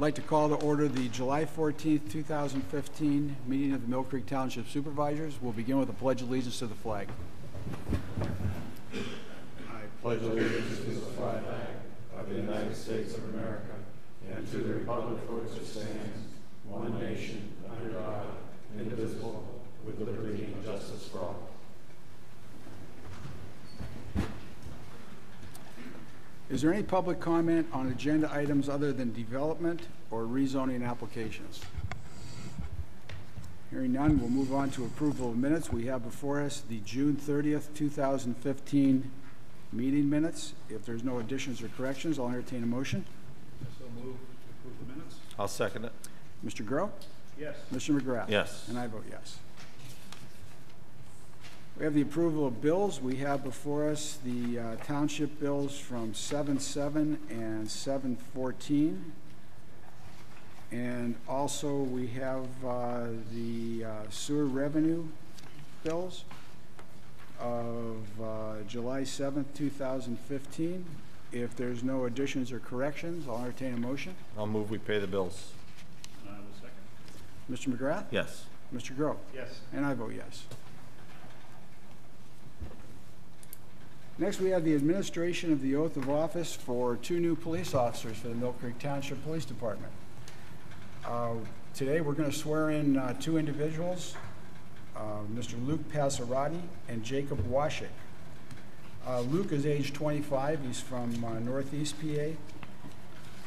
I'd like to call to order the July 14th, 2015 meeting of the Mill Creek Township Supervisors. We'll begin with a pledge of allegiance to the flag. I pledge allegiance to the flag of the United States of America and to the republic for which it stands, one nation, under God, indivisible, with liberty and justice for all. Is there any public comment on agenda items other than development or rezoning applications? Hearing none, we'll move on to approval of minutes. We have before us the June 30th, 2015 meeting minutes. If there's no additions or corrections, I'll entertain a motion. So move to approve the minutes? I'll second it. Mr. Grow? Yes. Mr. McGrath? Yes. And I vote yes. We have the approval of bills. We have before us the uh, township bills from 7-7 and 7-14. And also, we have uh, the uh, sewer revenue bills of uh, July 7th, 2015. If there's no additions or corrections, I'll entertain a motion. I'll move we pay the bills. And I will second. Mr. McGrath? Yes. Mr. Grow? Yes. And I vote yes. Next, we have the administration of the oath of office for two new police officers for the Mill Creek Township Police Department. Uh, Today, we're going to swear in uh, two individuals, uh, Mr. Luke Passarati and Jacob Washik. Uh, Luke is age 25. He's from uh, Northeast PA.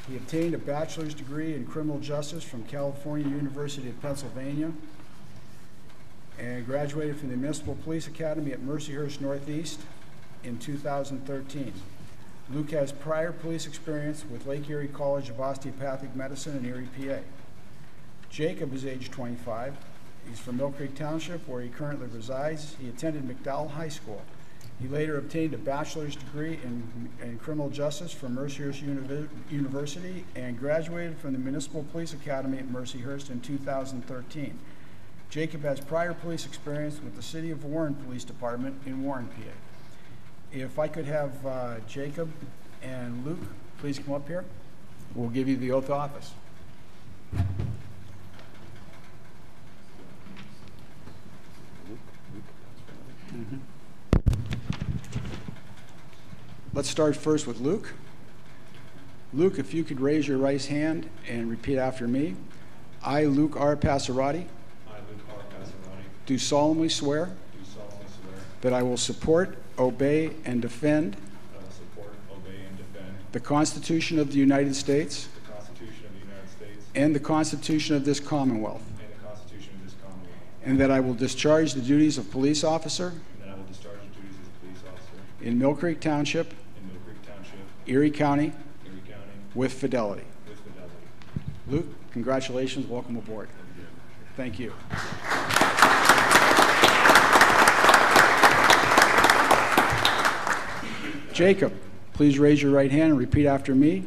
He obtained a bachelor's degree in criminal justice from California University of Pennsylvania and graduated from the Municipal Police Academy at Mercyhurst Northeast in 2013. Luke has prior police experience with Lake Erie College of Osteopathic Medicine in Erie, PA. Jacob is age 25. He's from Mill Creek Township, where he currently resides. He attended McDowell High School. He later obtained a bachelor's degree in, in criminal justice from Mercyhurst Univi- University and graduated from the Municipal Police Academy at Mercyhurst in 2013. Jacob has prior police experience with the City of Warren Police Department in Warren, PA. If I could have uh, Jacob and Luke please come up here, we'll give you the oath of office. Let's start first with Luke. Luke, if you could raise your right hand and repeat after me. I, Luke R. Passarati, I, Luke R. Passarati, do solemnly swear do solemnly swear that I will support, obey, and defend that I will support, obey, and defend the Constitution of the United States the Constitution of the United States and the Constitution of this Commonwealth, and the Constitution of this Commonwealth, and that I will discharge the duties of police officer and that I will discharge the duties a police officer in Mill Creek Township, in Mill Creek Township, Erie County, Erie County, with fidelity. with fidelity. Luke, congratulations, welcome aboard. Thank you. Jacob, please raise your right hand and repeat after me.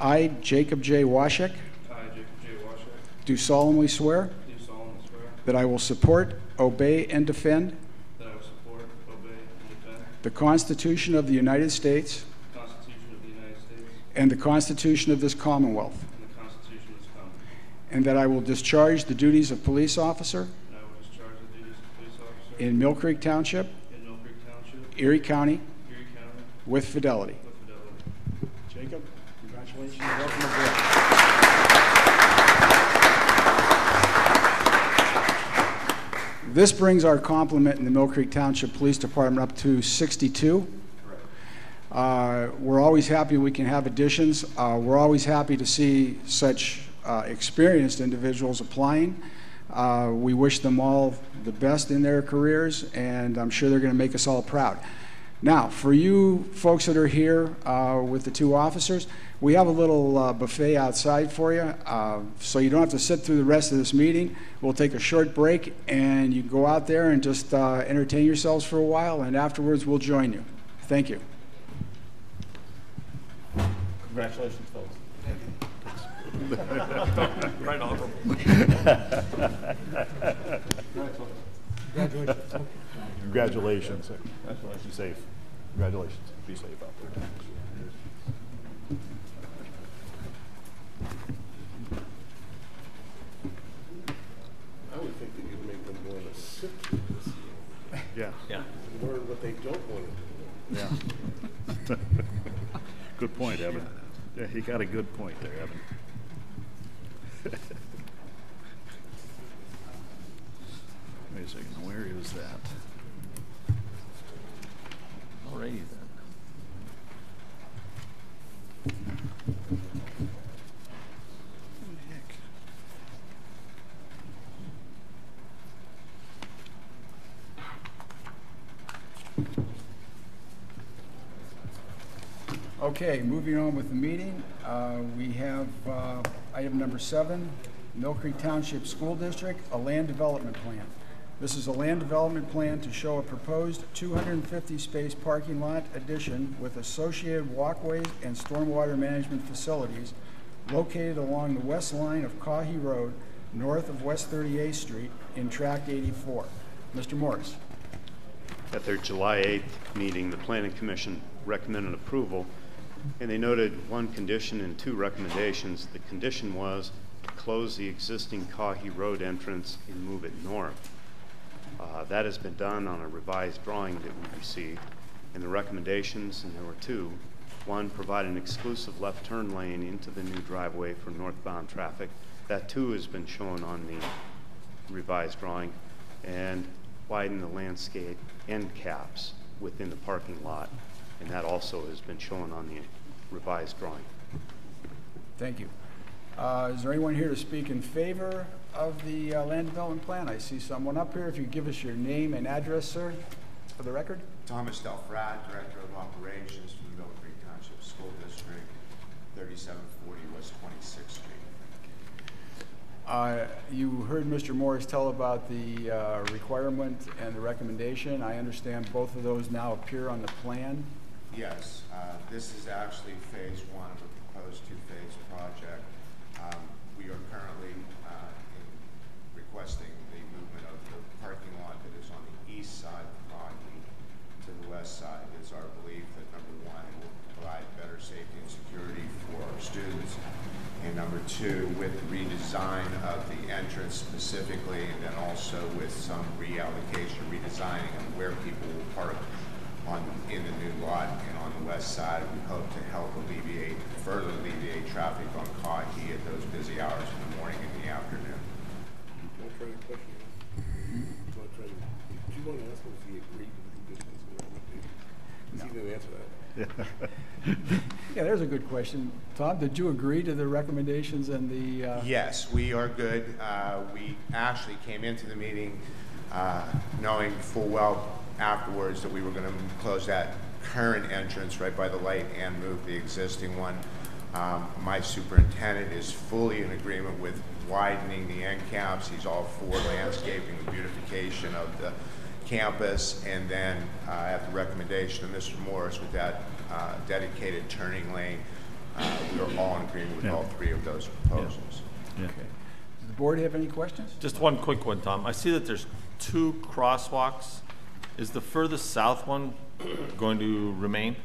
I, Jacob J. Washek, I, Jacob J. Washak, do solemnly swear do solemnly swear that I will support, obey, and defend that I will support, obey, and defend the Constitution of the United States the Constitution of the United States and the Constitution of this Commonwealth, and the Constitution of this Commonwealth, and that I will discharge the duties of police officer and I will discharge the duties of police officer in Mill Creek Township, in Mill Creek Township, Erie County, with fidelity. Jacob, congratulations, welcome aboard. This brings our complement in the Mill Creek Township Police Department up to 62. Uh, We're always happy we can have additions. Uh, We're always happy to see such uh, experienced individuals applying. Uh, We wish them all the best in their careers, and I'm sure they're going to make us all proud. Now, for you folks that are here uh, with the two officers, we have a little uh, buffet outside for you, uh, so you don't have to sit through the rest of this meeting. We'll take a short break, and you can go out there and just uh, entertain yourselves for a while, and afterwards we'll join you. Thank you. Congratulations, folks. Right on. Congratulations. Congratulations. Be safe. Congratulations. Be safe out there. I would think that you'd make them want to sit through this year. Yeah. Yeah. Learn what they don't want to do. Yeah. good point, Evan. Yeah, he got a good point there, Evan. Wait a second, where is that? Okay, moving on with the meeting, uh, we have uh, item number seven, Mill Creek Township School District, a land development plan. This is a land development plan to show a proposed 250-space parking lot addition with associated walkways and stormwater management facilities located along the west line of Caughey Road, north of West 38th Street in Tract 84. Mr. Morris. At their July 8th meeting, the Planning Commission recommended approval, and they noted one condition and two recommendations. The condition was to close the existing Caughey Road entrance and move it north. Uh, That has been done on a revised drawing that we received. And the recommendations, and there were two, one, provide an exclusive left turn lane into the new driveway for northbound traffic. That too has been shown on the revised drawing. And widen the landscape end caps within the parking lot. And that also has been shown on the revised drawing. Thank you. Uh, Is there anyone here to speak in favor of the uh, land development plan? I see someone up here. If you give us your name and address, sir, for the record? Thomas Delfrat, Director of Operations for the Mill Creek Township School District, 3740 West 26th Street. Uh, You heard Mr. Morris tell about the uh, requirement and the recommendation. I understand both of those now appear on the plan. Yes, uh, this is actually Phase 1 of a proposed two-phase project. Um, We are currently uh, in- requesting the movement of the parking lot that is on the east side of Rodney to the west side. It's our belief that, number one, will provide better safety and security for our students. And number two, with the redesign of the entrance specifically, and then also with some reallocation, redesigning of where people will park on, in the new lot and on the west side, we hope to help alleviate, further alleviate traffic on Caughey at those busy hours in the morning and the afternoon. Can I try to question you? Can I try do you want to ask him if he agreed with the conditions we recommended? Because he didn't answer that. Yeah, there's a good question. Tom, did you agree to the recommendations and the, uh, Yes, we are good. Uh, We actually came into the meeting uh, knowing full well afterwards that we were going to close that current entrance right by the light and move the existing one. Um, My superintendent is fully in agreement with widening the end caps. He's all for landscaping and beautification of the campus. And then uh, at the recommendation of Mr. Morris with that uh, dedicated turning lane, uh, we are all in agreement with all three of those proposals. Yeah. does the board have any questions? Just one quick one, Tom. I see that there's two crosswalks. Is the furthest south one going to remain?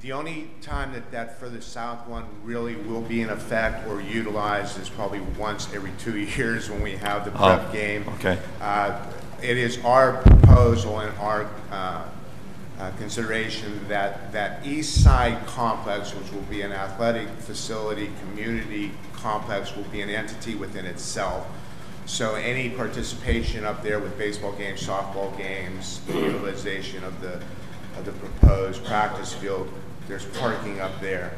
The only time that that further south one really will be in effect or utilized is probably once every two years when we have the prep Oh, game. okay. Uh, It is our proposal and our uh, uh, consideration that that east side complex, which will be an athletic facility, community complex, will be an entity within itself. So any participation up there with baseball games, softball games, utilization of the, of the proposed practice field, there's parking up there.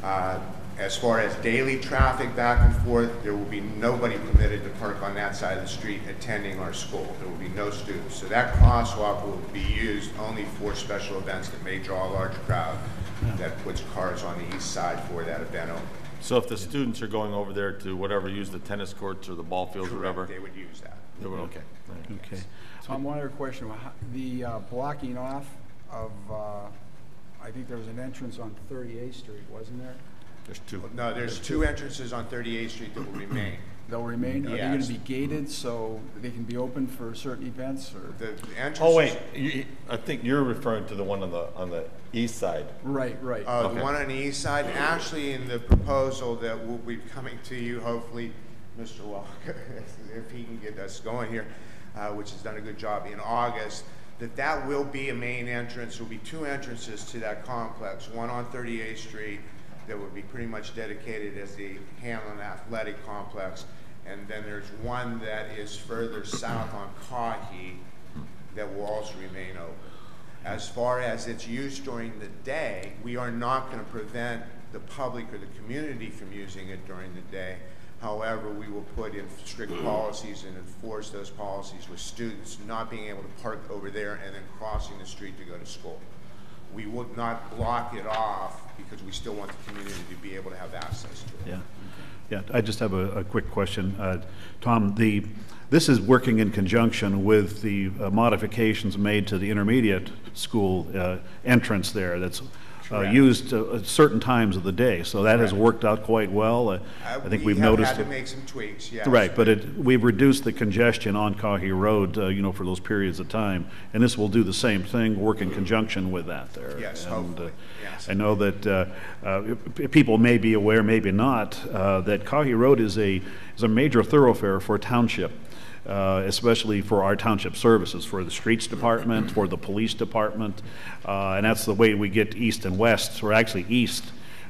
Uh, As far as daily traffic back and forth, there will be nobody permitted to park on that side of the street attending our school. There will be no students. So that crosswalk will be used only for special events that may draw a large crowd that puts cars on the east side for that event only. So if the students are going over there to whatever, use the tennis courts or the ball fields or whatever? They would use that. They would, okay. Okay. Tom, one other question. How- The uh, blocking off of, uh, I think there was an entrance on 38th Street, wasn't there? There's two. No, there's two entrances on 38th Street that will remain. They'll remain? Are they going Yes. to be gated so they can be open for certain events or? The the entrances. Oh, wait, you, I think you're referring to the one on the, on the east side. Right, right. Uh, Okay. the one on the east side, actually in the proposal that will be coming to you, hopefully, Mr. Walker, if he can get us going here, uh, which has done a good job in August, that that will be a main entrance. There'll be two entrances to that complex, one on 38th Street that would be pretty much dedicated as the Hanlon Athletic Complex. And then there's one that is further south on Caughey that will also remain open. As far as its use during the day, we are not going to prevent the public or the community from using it during the day. However, we will put in strict policies and enforce those policies with students not being able to park over there and then crossing the street to go to school. We will not block it off because we still want the community to be able to have access to it. Yeah. Yeah, I just have a, a quick question. Uh, Tom, the, this is working in conjunction with the uh, modifications made to the intermediate school uh, entrance there that's. Used uh, at certain times of the day. So that has worked out quite well. Uh, I think we we've have noticed. had it- to make some tweaks, yes. Right, but it, we've reduced the congestion on Caughey Road, uh, you know, for those periods of time. And this will do the same thing, work in conjunction with that there. Yes, And, uh, hopefully, yes. I know that uh, uh, people may be aware, maybe not, uh, that Caughey Road is a, is a major thoroughfare for a township, uh, especially for our township services, for the streets department, for the police department. Uh, And that's the way we get east and west, or actually east,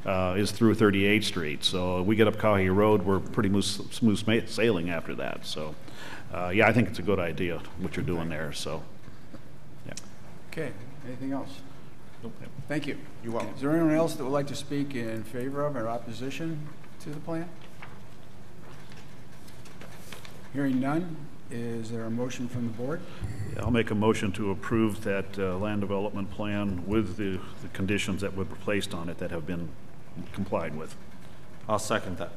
uh, is through 38th Street. So we get up Caughey Road, we're pretty mo- smooth sailing after that. So, uh, yeah, I think it's a good idea, what you're doing there, so, yeah. Okay, anything else? Nope. Thank you. You're welcome. Is there anyone else that would like to speak in favor of or opposition to the plan? Hearing none, is there a motion from the board? I'll make a motion to approve that uh, land development plan with the, the conditions that were placed on it that have been complied with. I'll second that.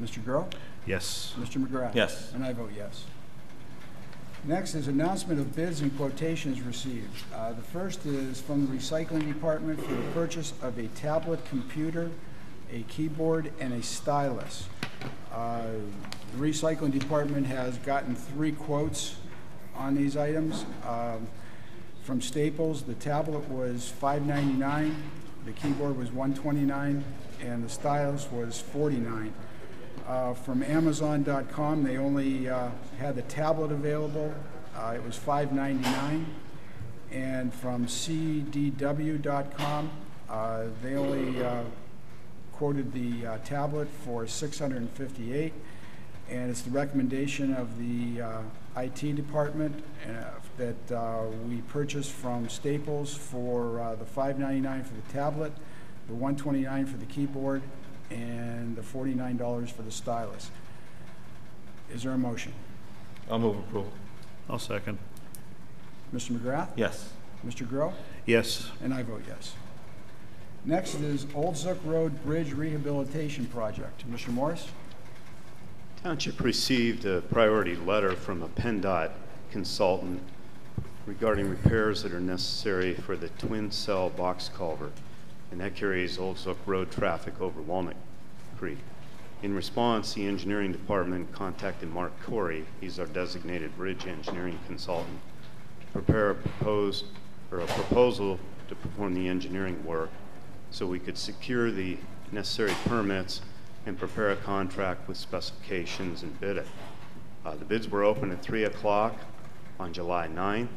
Mr. Grow? Yes. Mr. McGrath? Yes. And I vote yes. Next is announcement of bids and quotations received. Uh, The first is from the Recycling Department for the purchase of a tablet computer, a keyboard, and a stylus. Uh, The Recycling Department has gotten three quotes on these items. Um, From Staples, the tablet was $5.99, the keyboard was 129, and the stylus was 49. Uh, From Amazon.com, they only uh, had the tablet available. Uh, It was $5.99. And from CDW.com, uh, they only uh, quoted the uh, tablet for 658. And it's the recommendation of the uh, IT department uh, that uh, we purchased from Staples for uh, the $5.99 for the tablet, the 129 for the keyboard, and the $49 for the stylus. Is there a motion? I'll move approval. I'll second. Mr. McGrath? Yes. Mr. Grow? Yes. And I vote yes. Next is Old Zuck Road Bridge Rehabilitation Project. Mr. Morris? Township received a priority letter from a PennDOT consultant regarding repairs that are necessary for the twin cell box culvert, and that carries Old Zuck Road traffic over Walnut Creek. In response, the engineering department contacted Mark Corey, he's our designated bridge engineering consultant, to prepare a proposed, or a proposal to perform the engineering work so we could secure the necessary permits and prepare a contract with specifications and bid it. Uh, The bids were open at 3 o'clock on July 9th,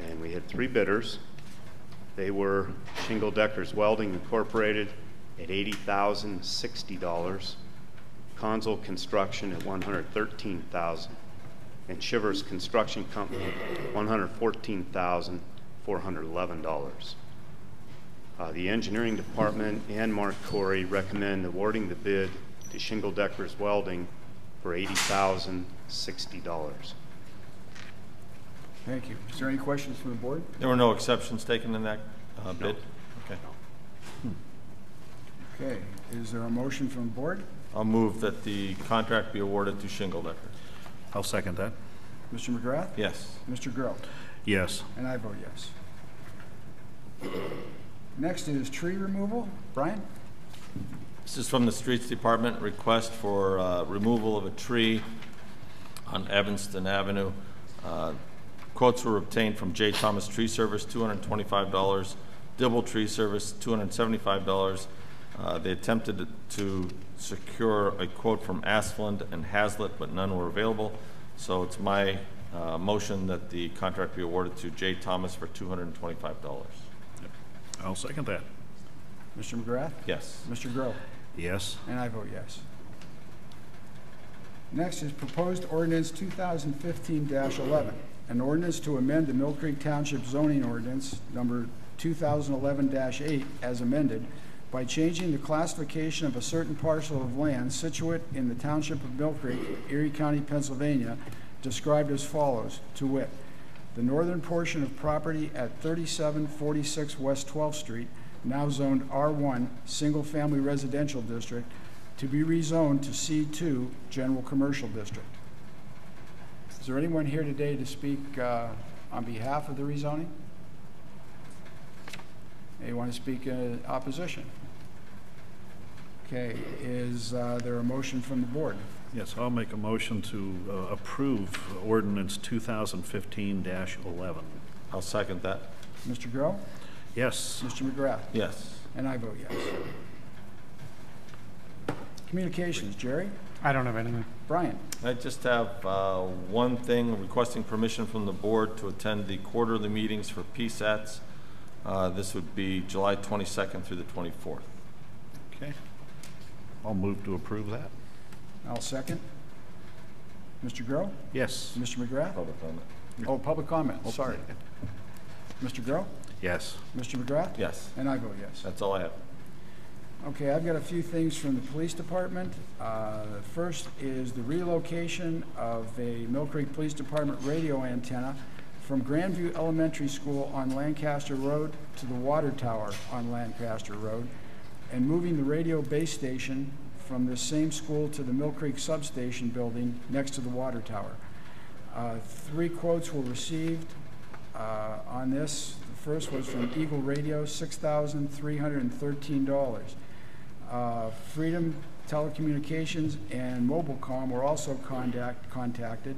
and we had three bidders. They were Shingle Deckers Welding Incorporated at $80,060, Consul Construction at 113,000, and Shivers Construction Company at $114,411. Uh, The engineering department and Mark Corey recommend awarding the bid to Shingle Deckers Welding for $80,060. Thank you. Is there any questions from the board? There were no exceptions taken in that uh, bid? Okay. Okay, is there a motion from the board? I'll move that the contract be awarded to Shingle Deckers. I'll second that. Mr. McGrath? Yes. Mr. Grow? Yes. And I vote yes. Next is tree removal. Brian? This is from the Streets Department, request for uh, removal of a tree on Evanston Avenue. Uh, Quotes were obtained from J. Thomas Tree Service, $225, Dibble Tree Service, $275. Uh, They attempted to secure a quote from Asplundh and Hazlet, but none were available. So it's my Uh, Motion that the contract be awarded to J. Thomas for $225. I'll second that. Mr. McGrath? Yes. Mr. Grow? Yes. And I vote yes. Next is proposed ordinance 2015-11, an ordinance to amend the Mill Creek Township zoning ordinance number 2011-8 as amended by changing the classification of a certain parcel of land situate in the Township of Mill Creek, Erie County, Pennsylvania, described as follows, to wit, the northern portion of property at 3746 West 12th Street, now zoned R1, Single Family Residential District, to be rezoned to C2, General Commercial District. Is there anyone here today to speak uh, on behalf of the rezoning? Anyone to speak in opposition? Okay, is uh, there a motion from the board? Yes, I'll make a motion to uh, approve ordinance 2015-11. I'll second that. Mr. Grow? Yes. Mr. McGrath? Yes. And I vote yes. Communications, Jerry? I don't have anything. Brian? I just have uh, one thing, requesting permission from the board to attend the quarterly meetings for PSATS. Uh, This would be July 22nd through the 24th. Okay. I'll move to approve that. I'll second. Mr. Grow? Yes. Mr. McGrath? Public comment. Oh, public comment, sorry. Mr. Grow? Yes. Mr. McGrath? Yes, And I vote yes. that's all I have. Okay, I've got a few things from the police department. Uh, the First is the relocation of a Mill Creek Police Department radio antenna from Grandview Elementary School on Lancaster Road to the water tower on Lancaster Road, and moving the radio base station from this same school to the Mill Creek Substation building next to the water tower. Uh, Three quotes were received uh, on this. The first was from Eagle Radio, $6,313. Uh, Freedom Telecommunications and Mobilecom were also contact, contacted,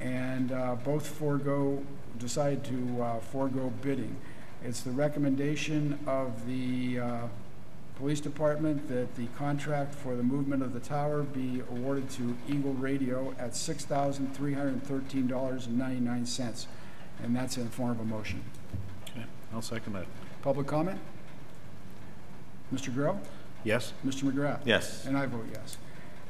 and uh, both forego, decided to uh, forego bidding. It's the recommendation of the uh, Police Department that the contract for the movement of the tower be awarded to Eagle Radio at $6,313.99, and that's in the form of a motion. Okay. I'll second that. Public comment? Mr. Grow? Yes. Mr. McGrath? Yes, And I vote yes.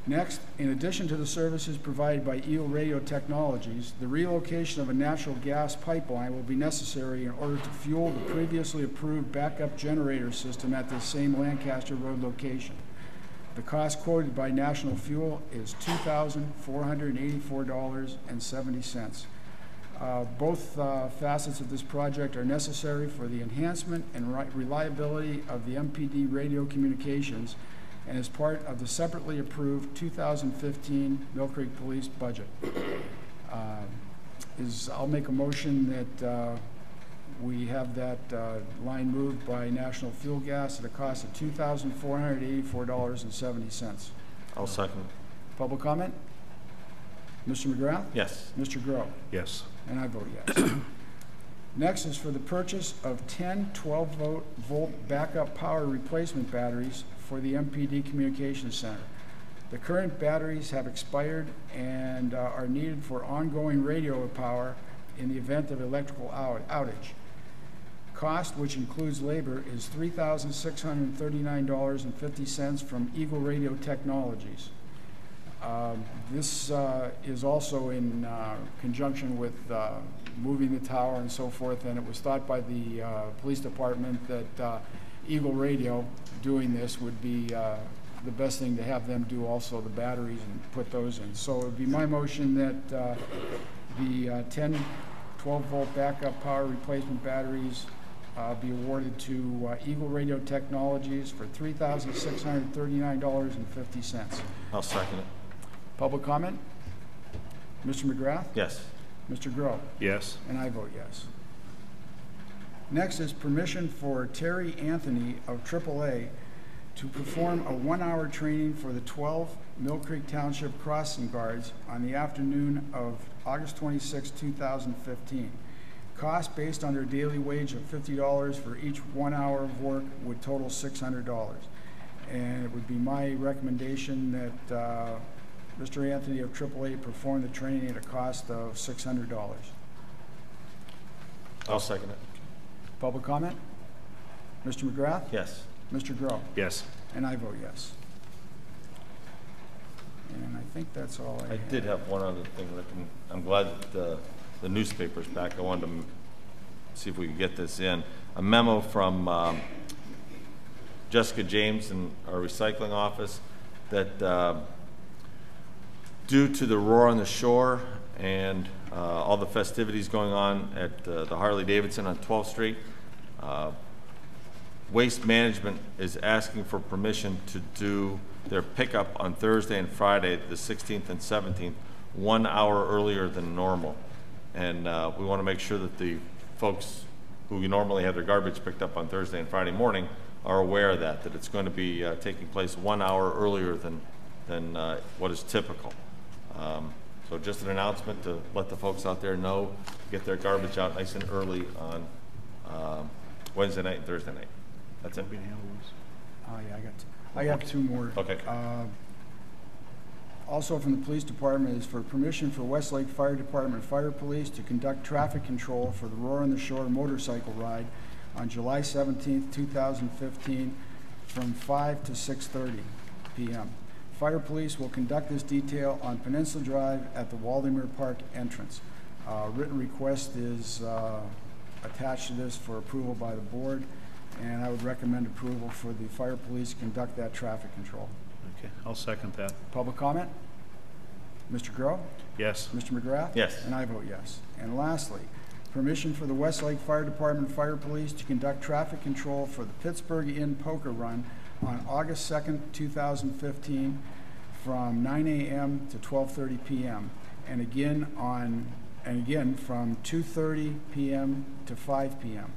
Next, in addition to the services provided by Eagle Radio Technologies, the relocation of a natural gas pipeline will be necessary in order to fuel the previously approved backup generator system at the same Lancaster Road location. The cost quoted by National Fuel is $2,484.70. Uh, Both uh, facets of this project are necessary for the enhancement and reliability of the MPD radio communications and is part of the separately approved 2015 Mill Creek Police budget. Uh, Is, I'll make a motion that uh, we have that uh, line moved by National Fuel Gas at a cost of $2,484.70. I'll second. Public comment? Mr. McGrath? Yes, Mr. Grow? Yes. And I vote yes. Next is for the purchase of 10 12-volt volt backup power replacement batteries for the MPD Communications Center. The current batteries have expired and uh, are needed for ongoing radio power in the event of electrical out- outage. Cost, which includes labor, is $3,639.50 from Eagle Radio Technologies. Um, This uh, is also in uh, conjunction with uh, moving the tower and so forth, and it was thought by the uh, police department that uh, Eagle Radio doing this would be uh, the best thing to have them do also the batteries and put those in. So it would be my motion that uh, the uh, 10 12-volt backup power replacement batteries uh, be awarded to uh, Eagle Radio Technologies for $3,639.50. I'll second it. Public comment? Mr. McGrath? Yes, Mr. Grow? Yes. And I vote yes. Next is permission for Terry Anthony of AAA to perform a one-hour training for the 12 Mill Creek Township Crossing Guards on the afternoon of August 26, 2015. Cost based on their daily wage of $50 for each one hour of work would total $600. And it would be my recommendation that uh, Mr. Anthony of AAA perform the training at a cost of $600. I'll second it. Public comment? Mr. McGrath? Yes. Mr. Grow? Yes. And I vote yes. And I think that's all I I have. did have one other thing, that can- I'm glad that the, the newspaper's back. I wanted to m- see if we could get this in. A memo from um, Jessica James in our recycling office that uh, due to the roar on the shore and all the festivities going on at uh, the Harley Davidson on 12th Street, uh, Waste Management is asking for permission to do their pickup on Thursday and Friday, the 16th and 17th, one hour earlier than normal. And uh, we want to make sure that the folks who normally have their garbage picked up on Thursday and Friday morning are aware of that, that it's going to be uh, taking place one hour earlier than, than uh, what is typical. Um, So just an announcement to let the folks out there know, get their garbage out nice and early on um, Wednesday night and Thursday night. That's it. Oh, yeah, I got, I have two more. Okay. Uh, Also from the police department is for permission for Westlake Fire Department Fire Police to conduct traffic control for the Roar on the Shore motorcycle ride on July seventeenth, two thousand fifteen, from five to six thirty PM. Fire Police will conduct this detail on Peninsula Drive at the Waldameer Park entrance. Uh, Written request is uh, attached to this for approval by the board, and I would recommend approval for the fire police to conduct that traffic control. Okay, I'll second that. Public comment? Mr. Grow? Yes. Mr. McGrath? Yes. And I vote yes. And lastly, permission for the Westlake Fire Department Fire Police to conduct traffic control for the Pittsburgh Inn Poker Run on August 2nd, 2015, from 9 a.m. to 12:30 p.m. And again on, and again from 2:30 p.m. to 5 p.m.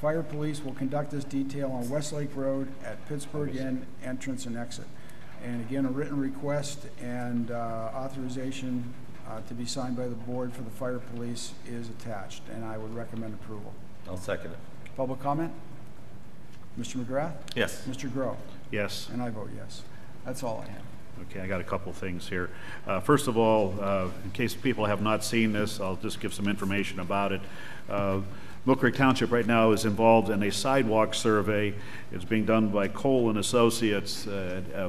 Fire Police will conduct this detail on Westlake Road at Pittsburgh Inn entrance and exit. And again, a written request and uh, authorization uh, to be signed by the board for the fire police is attached, and I would recommend approval. I'll second it. Public comment? Mr. McGrath? Yes. Mr. Grow? Yes. And I vote yes. That's all I have. Okay, I got a couple things here. Uh, First of all, uh, in case people have not seen this, I'll just give some information about it. Uh, Creek Township right now is involved in a sidewalk survey. It's being done by Cole and Associates, uh, uh,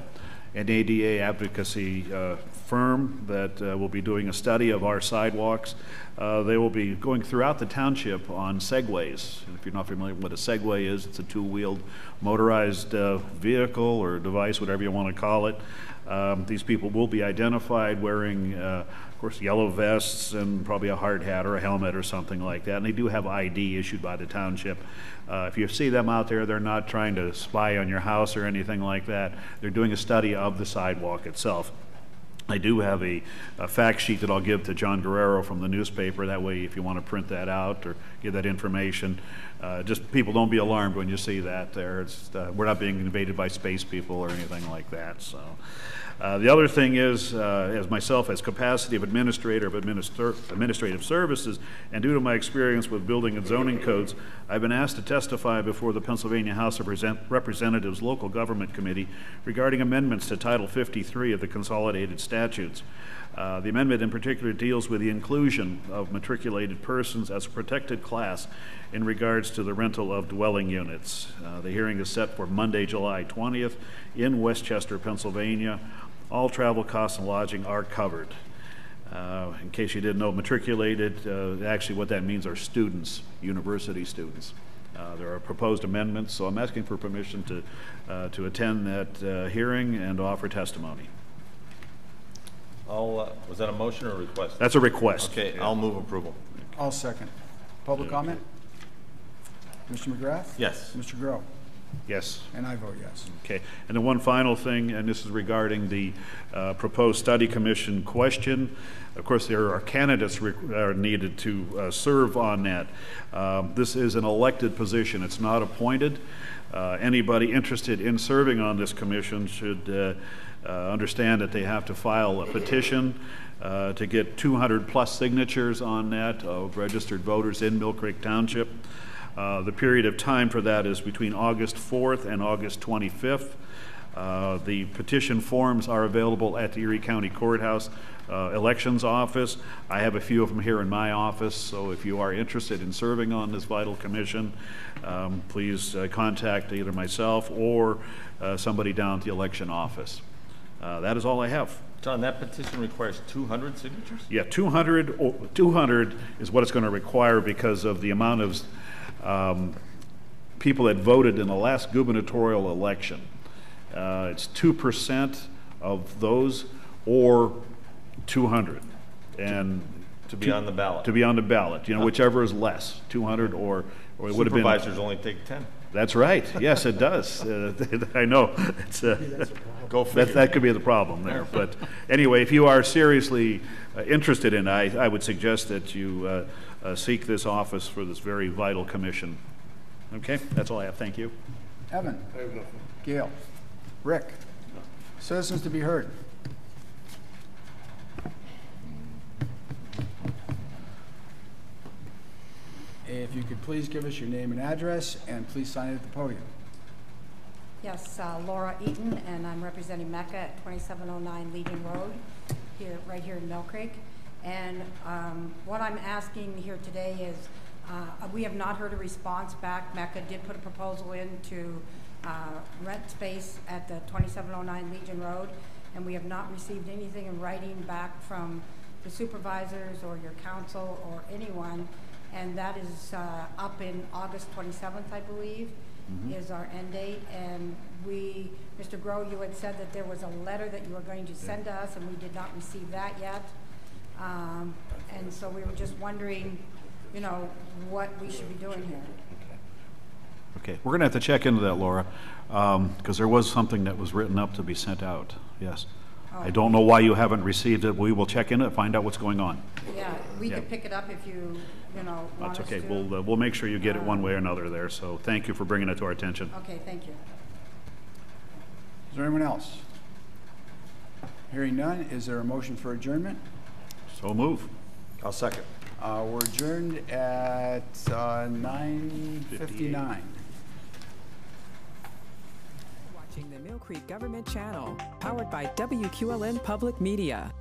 an ADA advocacy uh, firm that uh, will be doing a study of our sidewalks. Uh, They will be going throughout the township on segways. If you're not familiar with what a segway is, it's a two-wheeled motorized uh, vehicle or device, whatever you want to call it. Um, These people will be identified wearing, uh, of course, yellow vests and probably a hard hat or a helmet or something like that. And they do have ID issued by the township. Uh, If you see them out there, they're not trying to spy on your house or anything like that. They're doing a study of the sidewalk itself. I do have a, a fact sheet that I'll give to John Guerrero from the newspaper. That way, if you want to print that out or give that information, uh, just people don't be alarmed when you see that there. It's, uh, we're not being invaded by space people or anything like that. So, uh, the other thing is, uh, as myself, as capacity of administrator of administer- administrative services, and due to my experience with building and zoning codes, I've been asked to testify before the Pennsylvania House of Resent- Representatives Local Government Committee regarding amendments to Title 53 of the Consolidated Statutes. Uh, The amendment in particular deals with the inclusion of matriculated persons as a protected class in regards to the rental of dwelling units. Uh, The hearing is set for Monday, July 20th in Westchester, Pennsylvania. All travel costs and lodging are covered. Uh, In case you didn't know, matriculated, uh, actually what that means are students, university students. Uh, There are proposed amendments, so I'm asking for permission to, uh, to attend that uh, hearing and offer testimony. I'll, uh, was that a motion or a request? That's a request. Okay, I'll move approval. I'll second. Public comment? Mr. McGrath? Yes. Mr. Grow? Yes. And I vote yes. Okay, and then one final thing, and this is regarding the uh, proposed study commission question. Of course, there are candidates re- are needed to uh, serve on that. Um, This is an elected position, it's not appointed. Uh, Anybody interested in serving on this commission should uh, uh, understand that they have to file a petition uh, to get 200-plus signatures on that of registered voters in Mill Creek Township. Uh, The period of time for that is between August 4th and August 25th. Uh, The petition forms are available at the Erie County Courthouse uh, Elections Office. I have a few of them here in my office, so if you are interested in serving on this vital commission, um, please uh, contact either myself or uh, somebody down at the election office. Uh, That is all I have. John, that petition requires 200 signatures? Yeah, 200, or- 200 is what it's going to require because of the amount of um, people that voted in the last gubernatorial election. Uh, It's 2% of those or 200. And. To be on the ballot. To be on the ballot, you know, whichever is less, 200 or, or it would have been. Supervisors only take 10. That's right. Yes, it does. Uh, I know. It's, uh, Go that, figure. that could be the problem there. But anyway, if you are seriously uh, interested in, it, I, I would suggest that you uh, uh, seek this office for this very vital commission. Okay, that's all I have. Thank you. Evan? I have nothing. Gail? Rick? Citizens to be heard? If you could please give us your name and address, and please sign it at the podium. Yes, uh, Laura Eaton, and I'm representing Mecca at 2709 Legion Road, here, right here in Mill Creek. And um, what I'm asking here today is, uh, we have not heard a response back. Mecca did put a proposal in to uh, rent space at the 2709 Legion Road, and we have not received anything in writing back from the supervisors or your council or anyone. And that is uh, up in August 27th, I believe is our end date, and we, Mr. Grow, you had said that there was a letter that you were going to send to us, and we did not receive that yet. Um, and so we were just wondering, you know, what we should be doing here. Okay, we're going to have to check into that, Laura, because there was something that was written up to be sent out. Yes. I don't know why you haven't received it. We will check in it, find out what's going on. Yeah, we Yeah. could pick it up if you, you know, want That's us okay. to. We'll, uh, we'll make sure you get it one way or another there. So thank you for bringing it to our attention. Okay, thank you. Is there anyone else? Hearing none, is there a motion for adjournment? So move. I'll second. Uh, We're adjourned at uh, 9:59. Watching the Mill Creek Government Channel, powered by WQLN Public Media.